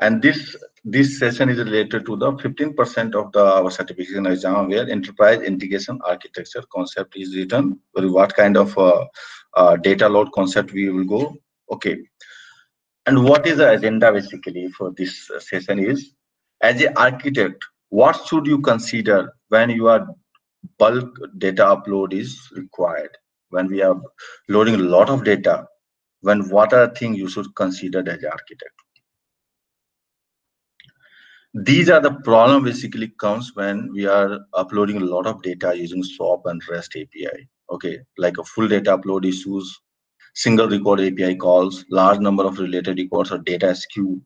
And this this session is related to the 15% of the our certification exam where enterprise integration architecture concept is written. What kind of uh, uh, data load concept we will go. Okay. And what is the agenda basically for this session is as an architect, what should you consider when you are bulk data upload is required when we are loading a lot of data when what are things you should consider as an architect these are the problem basically comes when we are uploading a lot of data using SOAP and REST API. Okay, like a full data upload issues, single record API calls, large number of related records or data skew.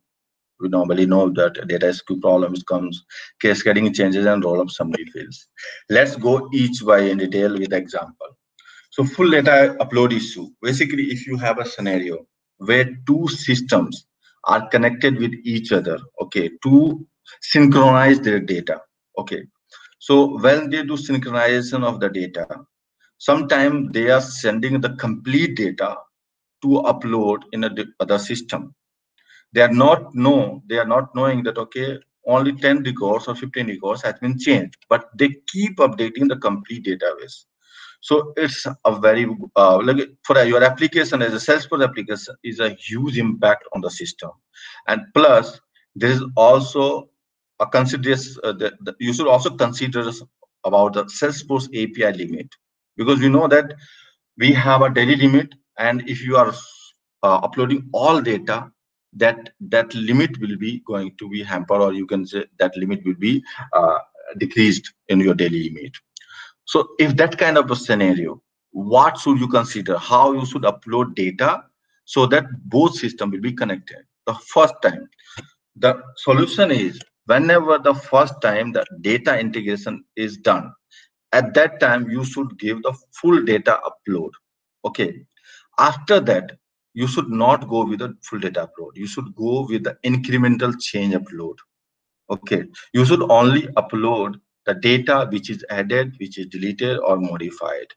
We normally know that data skew problems comes, cascading changes and roll up summary fields. Let's go each by in detail with example. So full data upload issue. Basically, if you have a scenario where two systems are connected with each other, okay, two synchronize their data. Okay. So when they do synchronization of the data sometimes they are sending the complete data to upload in a other system. They are not know they are not knowing that okay only 10 records or 15 records has been changed but they keep updating the complete database. So it's a very uh, like for your application as a salesforce application is a huge impact on the system. And plus there is also uh, considers uh, the, the, you should also consider about the Salesforce API limit. Because we know that we have a daily limit and if you are uh, uploading all data that that limit will be going to be hampered or you can say that limit will be uh, decreased in your daily limit. So if that kind of a scenario what should you consider? How you should upload data so that both system will be connected? The first time the solution is whenever the first time the data integration is done at that time you should give the full data upload okay? After that you should not go with the full data upload. You should go with the incremental change upload okay? You should only upload the data which is added which is deleted or modified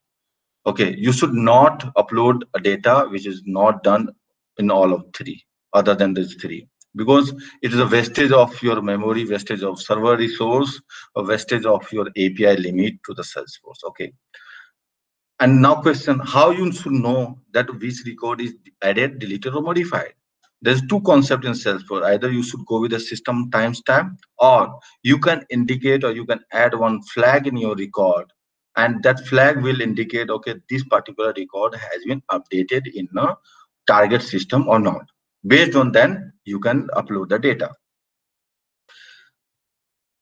okay? You should not upload a data which is not done in all of three other than these three because it is a vestige of your memory, vestige of server resource, a vestige of your API limit to the Salesforce. Okay. And now question, how you should know that which record is added, deleted or modified? There's two concepts in Salesforce. Either you should go with a system timestamp or you can indicate or you can add one flag in your record and that flag will indicate, okay, this particular record has been updated in a target system or not based on then you can upload the data.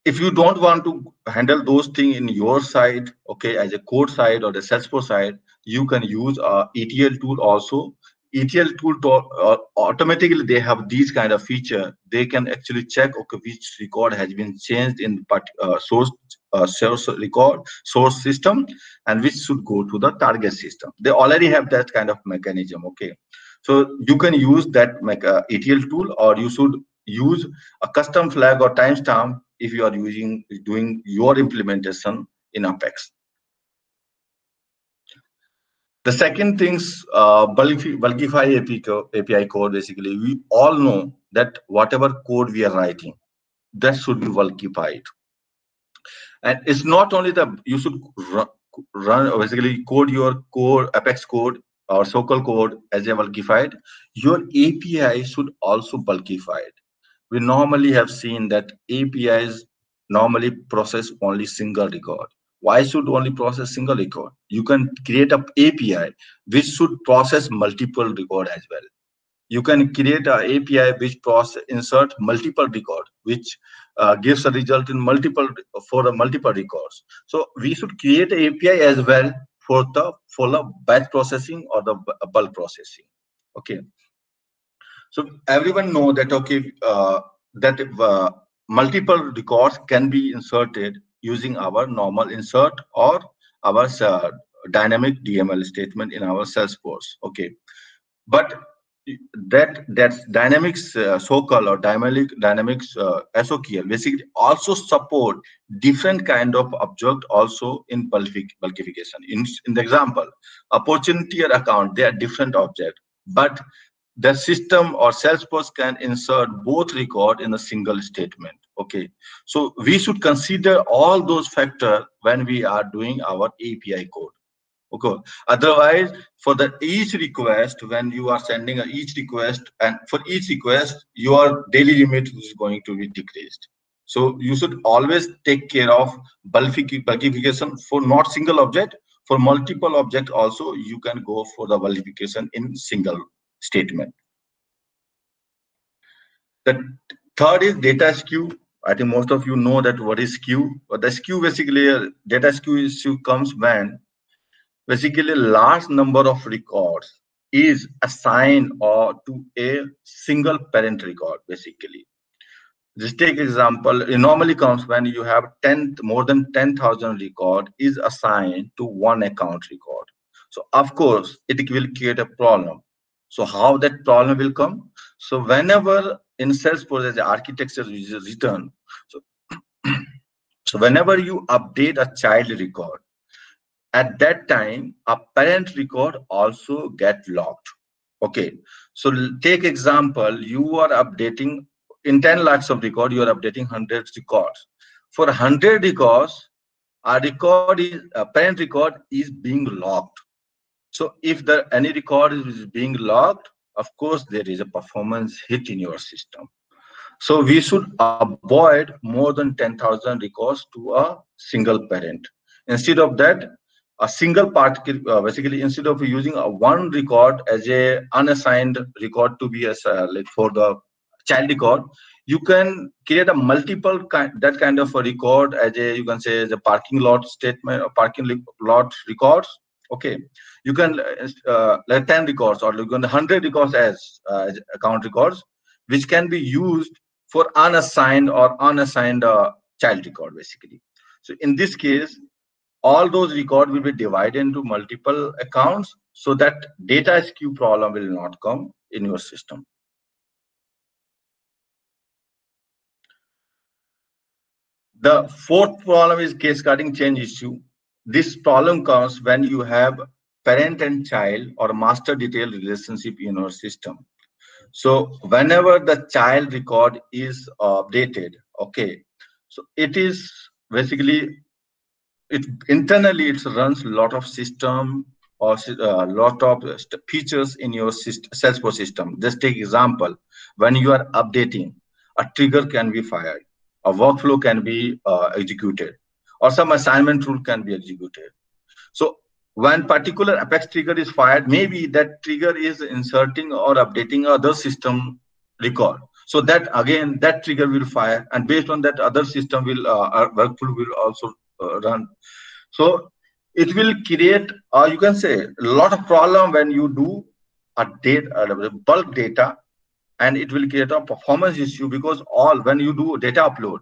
If you don't want to handle those things in your side okay as a code side or the salesforce side you can use a etl tool also. Etl tool to, uh, automatically they have these kind of feature. They can actually check okay which record has been changed in uh, source uh, source record source system and which should go to the target system. They already have that kind of mechanism okay so you can use that like a ETL tool, or you should use a custom flag or timestamp if you are using doing your implementation in Apex. The second things, uh, bulkify API code, basically, we all know that whatever code we are writing, that should be bulkified. And it's not only that you should run, run basically code your core Apex code or SOQL code as a bulkified, your API should also bulkified. We normally have seen that APIs normally process only single record. Why should only process single record? You can create a API which should process multiple record as well. You can create an API which process insert multiple record, which uh, gives a result in multiple for the multiple records. So we should create an API as well for the for the batch processing or the bulk processing. Okay. So everyone know that okay uh, that uh, multiple records can be inserted using our normal insert or our uh, dynamic dml statement in our salesforce. Okay. But that that's dynamics uh, SOQL or dynamic dynamics uh, SOQL basically also support different kind of object also in bulkification. In, in the example, opportunity or account, they are different object, but the system or Salesforce can insert both record in a single statement. Okay, so we should consider all those factors when we are doing our API code. Okay, otherwise, for the each request, when you are sending a each request, and for each request, your daily limit is going to be decreased. So you should always take care of bulkification for not single object, for multiple object also, you can go for the bulkification in single statement. The third is data skew. I think most of you know that what is skew. But the skew basically, uh, data skew issue comes when basically large number of records is assigned or to a single parent record basically. Just take example it normally comes when you have 10 more than 10000 record is assigned to one account record. So of course it will create a problem. So how that problem will come? So whenever in salesforce the architecture is written so so whenever you update a child record at that time a parent record also get locked okay so take example you are updating in 10 lakhs of record, you are updating 100 records. For 100 records, a record is a parent record is being locked. So if the any record is being locked, of course there is a performance hit in your system. So we should avoid more than 10,000 records to a single parent. Instead of that, a single part uh, basically instead of using a one record as a unassigned record to be as uh, like for the child record you can create a multiple kind that kind of a record as a you can say a parking lot statement or parking lot records okay? You can uh, like 10 records or you can 100 records as, uh, as account records which can be used for unassigned or unassigned uh, child record basically. So in this case all those records will be divided into multiple accounts so that data skew problem will not come in your system The fourth problem is cascading change issue. This problem comes when you have parent and child or master detail relationship in your system. So whenever the child record is updated, okay, so it is basically it internally it runs a lot of system or a uh, lot of features in your system, Salesforce system. Just take example when you are updating, a trigger can be fired a workflow can be uh, executed or some assignment rule can be executed. So when particular apex trigger is fired, maybe that trigger is inserting or updating other system record. So that again, that trigger will fire and based on that other system will, uh, workflow will also uh, run. So it will create, uh, you can say, a lot of problem when you do a data, uh, bulk data and it will create a performance issue because all when you do data upload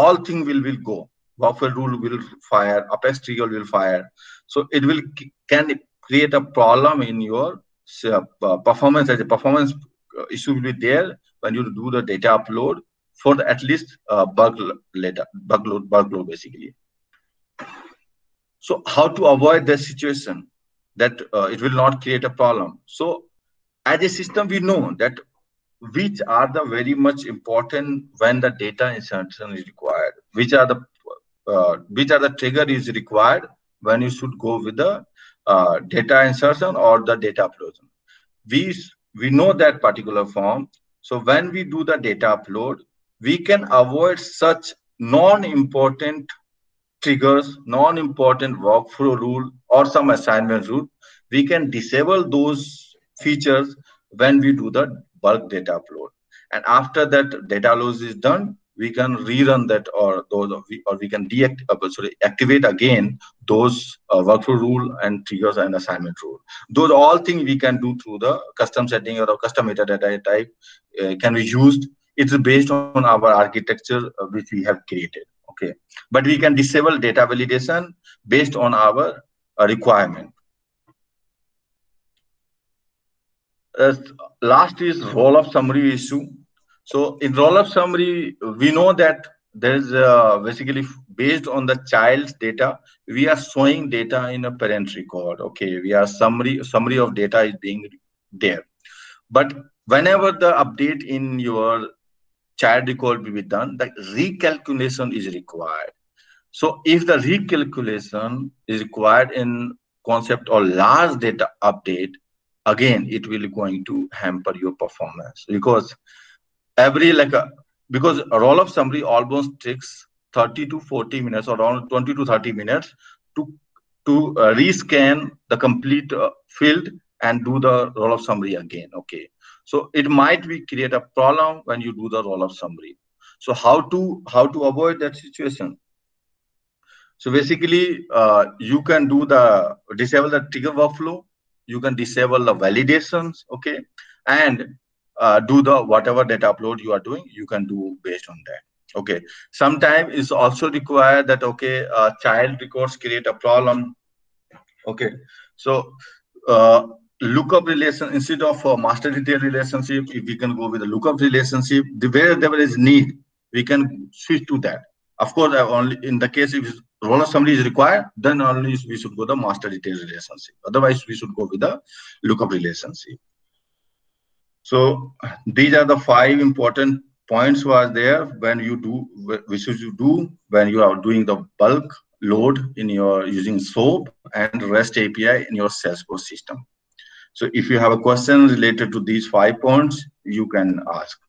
all thing will will go. Buffer rule will fire apex trigger will fire. So it will can create a problem in your uh, performance as a performance uh, issue will be there when you do the data upload for the, at least uh, bug data bug load bug load basically so how to avoid this situation that uh, it will not create a problem? So as a system we know that which are the very much important when the data insertion is required which are the uh, which are the trigger is required when you should go with the uh, data insertion or the data upload. We we know that particular form. So when we do the data upload we can avoid such non-important triggers non-important workflow rule or some assignment rule we can disable those features when we do the bulk data upload. And after that data loss is done, we can rerun that or those or we can deactivate sorry activate again those uh, workflow rule and triggers and assignment rule. Those all things we can do through the custom setting or custom metadata type uh, can be used. It's based on our architecture uh, which we have created okay but we can disable data validation based on our uh, requirement Uh, last is roll-up summary issue. So in roll-up summary, we know that there's uh, basically based on the child's data, we are showing data in a parent record. Okay, we are summary summary of data is being there. but whenever the update in your child record will be done, the recalculation is required. So if the recalculation is required in concept or large data update, again, it will going to hamper your performance because every like a, because a roll up summary almost takes 30 to 40 minutes or around 20 to 30 minutes to to uh, rescan the complete uh, field and do the roll up summary again okay? So it might be create a problem when you do the roll up summary. So how to how to avoid that situation? So basically uh, you can do the disable the trigger workflow. You can disable the validations okay? And uh, do the whatever data upload you are doing you can do based on that okay? Sometimes it's also required that okay uh, child records create a problem okay? So uh, lookup relation instead of a master detail relationship if we can go with a lookup relationship the where there is need we can switch to that. Of course uh, only in the case if roll up summary is required then only we should go the master detail relationship. Otherwise we should go with the lookup relationship. So these are the five important points was there when you do which you do when you are doing the bulk load in your using SOAP and REST API in your Salesforce system. So if you have a question related to these five points, you can ask.